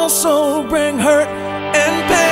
also bring hurt and pain.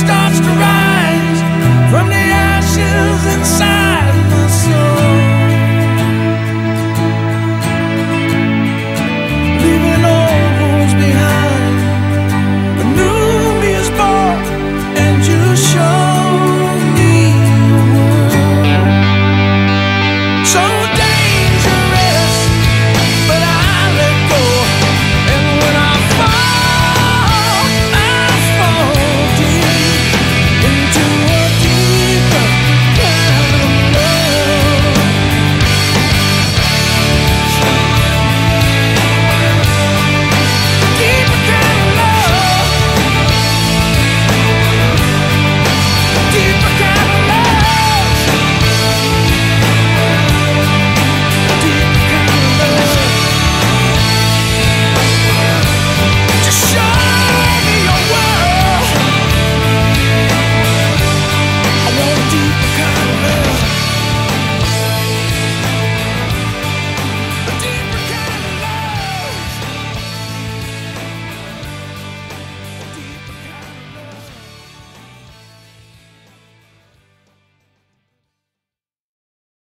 starts to